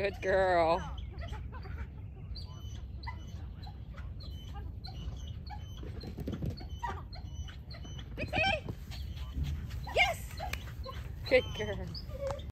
Good girl. Yes! Good girl.